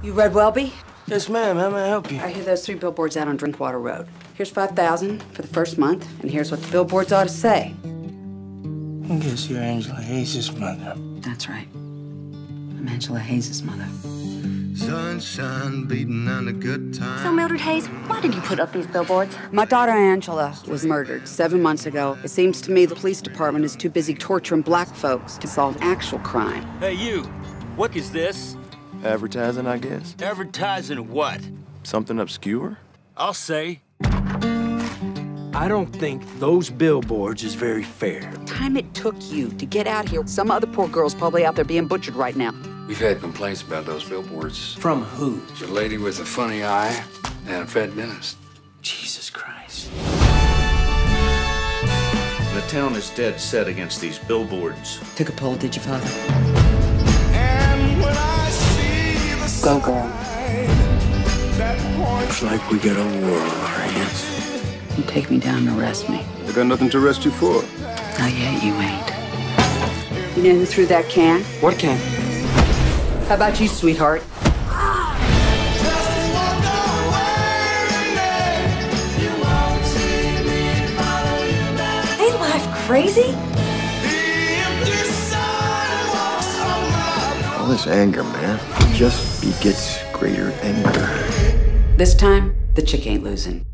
You Red Welby? Yes, ma'am. How may I help you? I hear those three billboards out on Drinkwater Road. Here's 5000 for the first month, and here's what the billboards ought to say. I guess you're Angela Hayes' mother. That's right. I'm Angela Hayes' mother. Sunshine beating on a good time. So, Mildred Hayes, why did you put up these billboards? My daughter Angela was murdered seven months ago. It seems to me the police department is too busy torturing black folks to solve actual crime. Hey, you. What is this? Advertising, I guess. Advertising what? Something obscure? I'll say. I don't think those billboards is very fair. Time it took you to get out here. Some other poor girl's probably out there being butchered right now. We've had complaints about those billboards. From who? The lady with a funny eye and a fat dentist. Jesus Christ. The town is dead set against these billboards. Took a poll, did you, Father? Go, girl. Looks like we got a war on our hands. You take me down and arrest me. I got nothing to arrest you for. Not yet, you ain't. You know who threw that can? What can? How about you, sweetheart? Ain't life crazy? This anger, man, just begets greater anger. This time, the chick ain't losing.